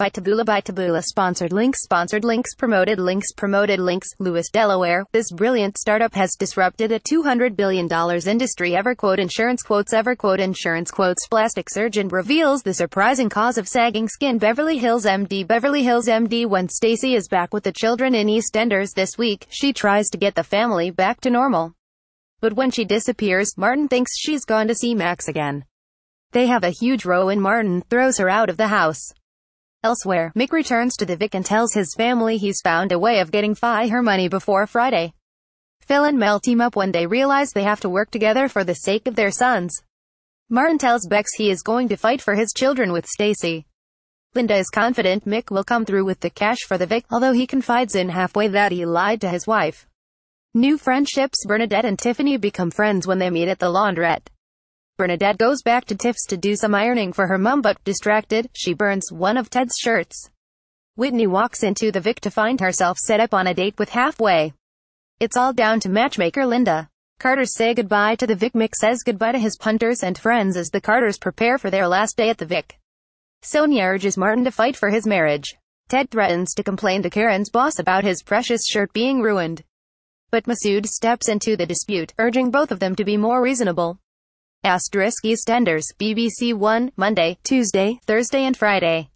By Taboola by Taboola sponsored links sponsored links promoted links promoted links. Lewes Delaware. This brilliant startup has disrupted a 200 billion dollars industry. EverQuote insurance quotes EverQuote insurance quotes. Plastic surgeon reveals the surprising cause of sagging skin. Beverly Hills MD Beverly Hills MD when Stacey is back with the children in EastEnders this week she tries to get the family back to normal. But when she disappears Martin thinks she's gone to see Max again. They have a huge row and Martin throws her out of the house Elsewhere, Mick returns to the Vic and tells his family he's found a way of getting Fi her money before Friday. Phil and Mel team up when they realize they have to work together for the sake of their sons. Martin tells Bex he is going to fight for his children with Stacey. Linda is confident Mick will come through with the cash for the Vic, although he confides in halfway that he lied to his wife. New friendships Bernadette and Tiffany become friends when they meet at the laundrette. Bernadette goes back to Tiff's to do some ironing for her mum but, distracted, she burns one of Ted's shirts. Whitney walks into the Vic to find herself set up on a date with Halfway. It's all down to matchmaker Linda. Carters say goodbye to the Vic. Mick says goodbye to his punters and friends as the Carters prepare for their last day at the Vic. Sonia urges Martin to fight for his marriage. Ted threatens to complain to Karen's boss about his precious shirt being ruined. But Masood steps into the dispute, urging both of them to be more reasonable. Asterisk EastEnders, BBC One, Monday, Tuesday, Thursday and Friday.